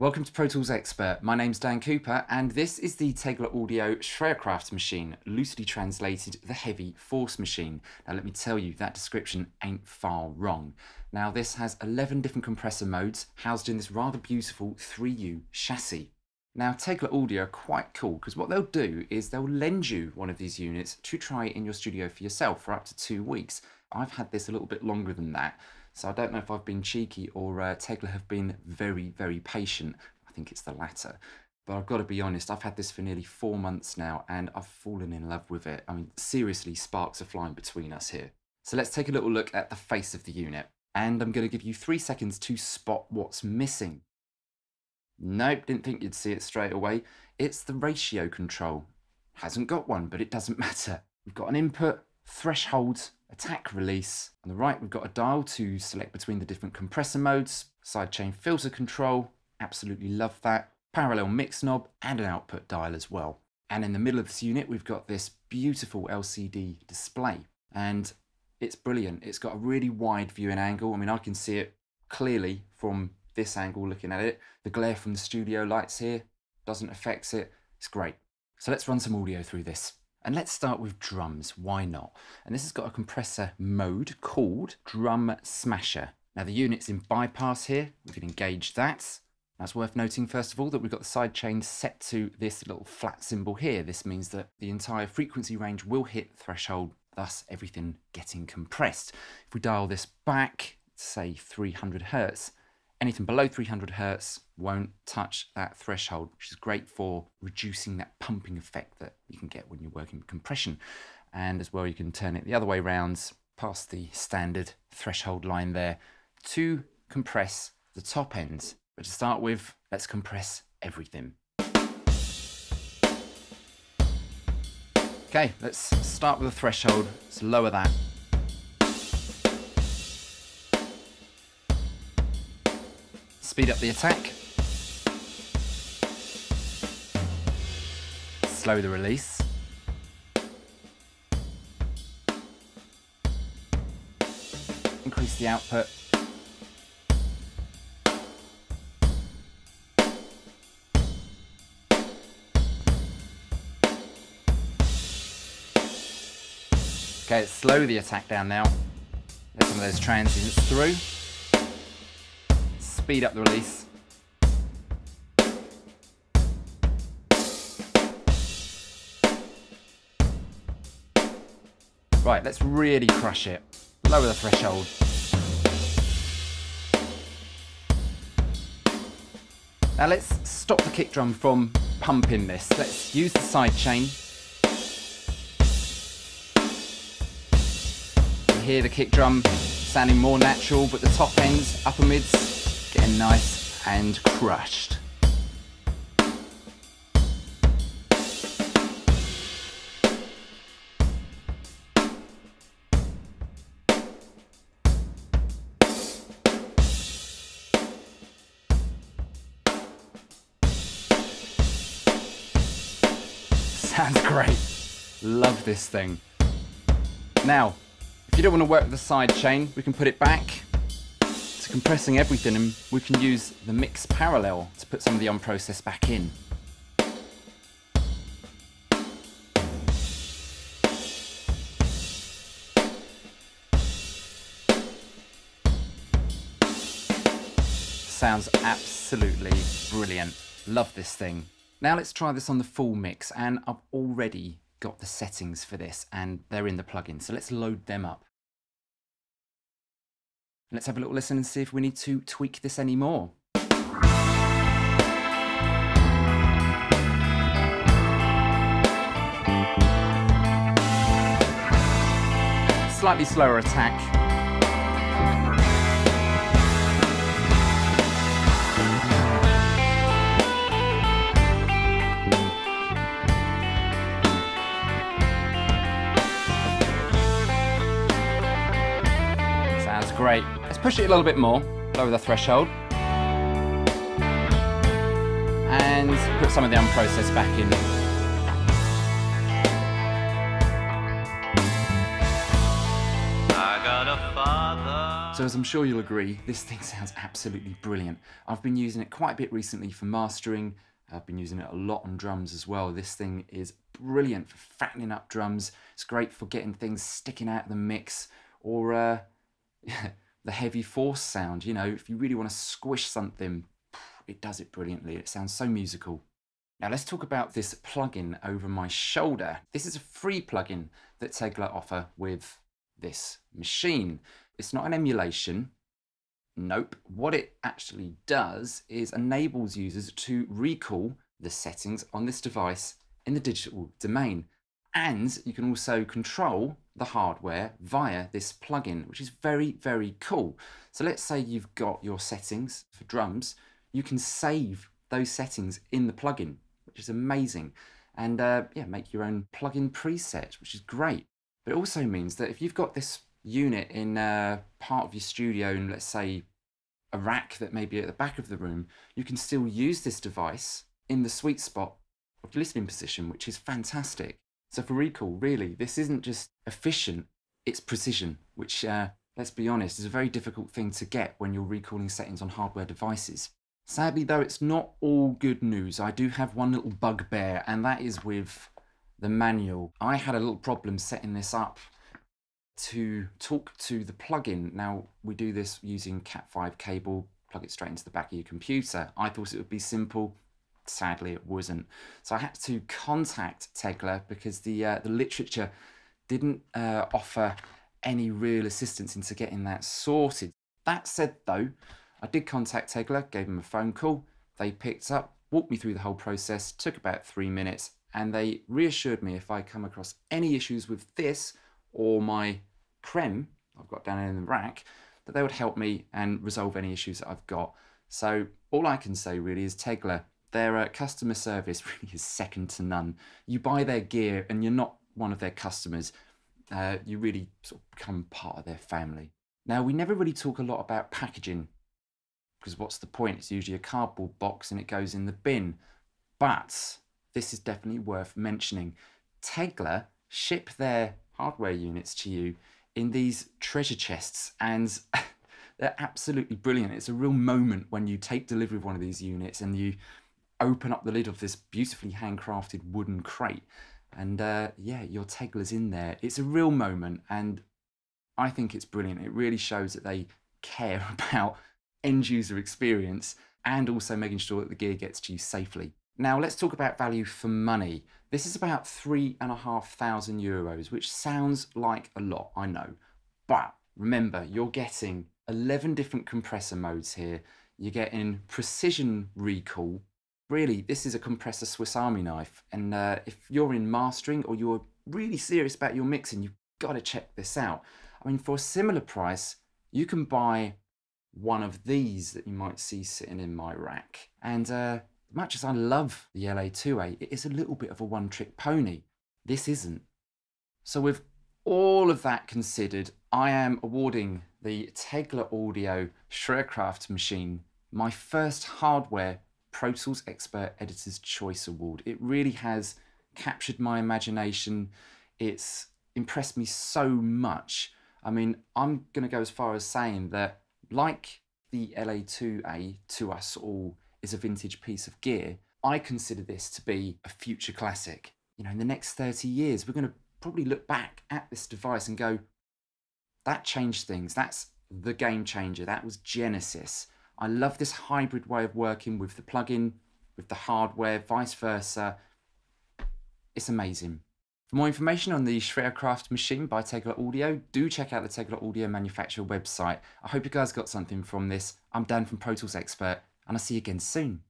Welcome to Pro Tools Expert. My name's Dan Cooper, and this is the Tegeler Audio Schwerkraftmaschine, loosely translated the heavy force machine. Now, let me tell you, that description ain't far wrong. Now, this has 11 different compressor modes housed in this rather beautiful 3U chassis. Now, Tegeler Audio are quite cool because what they'll do is they'll lend you one of these units to try in your studio for yourself for up to two weeks. I've had this a little bit longer than that. So I don't know if I've been cheeky or uh, Tegeler have been very, very patient. I think it's the latter. But I've got to be honest, I've had this for nearly four months now and I've fallen in love with it. I mean, seriously, sparks are flying between us here. So let's take a little look at the face of the unit. And I'm going to give you three seconds to spot what's missing. Nope, didn't think you'd see it straight away. It's the ratio control. Hasn't got one, but it doesn't matter. We've got an input, threshold, attack release. On the right, we've got a dial to select between the different compressor modes, sidechain filter control, absolutely love that, parallel mix knob, and an output dial as well. And in the middle of this unit, we've got this beautiful LCD display. And it's brilliant. It's got a really wide viewing angle. I mean, I can see it clearly from this angle looking at it. The glare from the studio lights here doesn't affect it. It's great. So let's run some audio through this. And let's start with drums, why not? And this has got a compressor mode called Drum Smasher. Now the unit's in bypass here, we can engage that. That's worth noting first of all that we've got the sidechain set to this little flat symbol here. This means that the entire frequency range will hit threshold, thus everything getting compressed. If we dial this back, say 300 hertz, anything below 300 hertz won't touch that threshold, which is great for reducing that pumping effect that you can get when you're working with compression. And as well, you can turn it the other way around past the standard threshold line there to compress the top ends. But to start with, let's compress everything. Okay, let's start with the threshold. Let's lower that Speed up the attack. Slow the release. Increase the output. Okay, slow the attack down now. Let some of those transients through speed up the release. Right, let's really crush it. Lower the threshold. Now let's stop the kick drum from pumping this. Let's use the side chain. You hear the kick drum sounding more natural, but the top ends, upper mids, getting nice and crushed. Sounds great. Love this thing. Now, if you don't want to work with the side chain, we can put it back compressing everything and we can use the mix parallel to put some of the unprocessed back in. Sounds absolutely brilliant. Love this thing. Now let's try this on the full mix and I've already got the settings for this and they're in the plugin. So let's load them up. Let's have a little listen and see if we need to tweak this anymore. Slightly slower attack. Sounds great. Push it a little bit more, lower the threshold. And put some of the unprocessed back in. So as I'm sure you'll agree, this thing sounds absolutely brilliant. I've been using it quite a bit recently for mastering. I've been using it a lot on drums as well. This thing is brilliant for fattening up drums. It's great for getting things sticking out of the mix or uh, the heavy force sound. You know, if you really want to squish something, it does it brilliantly. It sounds so musical. Now let's talk about this plugin over my shoulder. This is a free plugin that Tegeler offer with this machine. It's not an emulation. Nope. What it actually does is enables users to recall the settings on this device in the digital domain. And you can also control the hardware via this plugin, which is very, very cool. So let's say you've got your settings for drums, you can save those settings in the plugin, which is amazing. And uh, yeah, make your own plugin preset, which is great. But it also means that if you've got this unit in uh, part of your studio, and let's say a rack that may be at the back of the room, you can still use this device in the sweet spot of listening position, which is fantastic. So for recall, really, this isn't just efficient, it's precision, which, uh, let's be honest, is a very difficult thing to get when you're recalling settings on hardware devices. Sadly, though, it's not all good news. I do have one little bugbear, and that is with the manual. I had a little problem setting this up to talk to the plugin. Now, we do this using Cat5 cable, plug it straight into the back of your computer. I thought it would be simple. Sadly, it wasn't. So I had to contact Tegeler because the, uh, the literature didn't uh, offer any real assistance into getting that sorted. That said, though, I did contact Tegeler, gave them a phone call. They picked up, walked me through the whole process, took about three minutes, and they reassured me if I come across any issues with this or my Crème I've got down in the rack, that they would help me and resolve any issues that I've got. So all I can say really is Tegeler, their uh, customer service really is second to none. You buy their gear and you're not one of their customers. Uh, you really sort of become part of their family. Now, we never really talk a lot about packaging because what's the point? It's usually a cardboard box and it goes in the bin. But this is definitely worth mentioning. Tegeler ship their hardware units to you in these treasure chests and they're absolutely brilliant. It's a real moment when you take delivery of one of these units and you open up the lid of this beautifully handcrafted wooden crate and uh, yeah, your Tegeler's in there. It's a real moment and I think it's brilliant. It really shows that they care about end user experience and also making sure that the gear gets to you safely. Now let's talk about value for money. This is about three and a half thousand euros, which sounds like a lot, I know. But remember, you're getting 11 different compressor modes here. You're getting precision recall. Really, this is a compressor Swiss Army knife. And uh, if you're in mastering or you're really serious about your mixing, you've got to check this out. I mean, for a similar price, you can buy one of these that you might see sitting in my rack. And uh, much as I love the LA2A, it is a little bit of a one trick pony. This isn't. So, with all of that considered, I am awarding the Tegeler Audio Schwerkraftmaschine my first hardware Pro Tools Expert Editor's Choice Award. It really has captured my imagination. It's impressed me so much. I mean, I'm going to go as far as saying that, like the LA2A to us all is a vintage piece of gear, I consider this to be a future classic. You know, in the next 30 years, we're going to probably look back at this device and go, that changed things. That's the game changer. That was Genesis. I love this hybrid way of working with the plugin, with the hardware, vice versa. It's amazing. For more information on the Schwerkraftmaschine by Tegeler Audio, do check out the Tegeler Audio Manufaktur website. I hope you guys got something from this. I'm Dan from Pro Tools Expert and I'll see you again soon.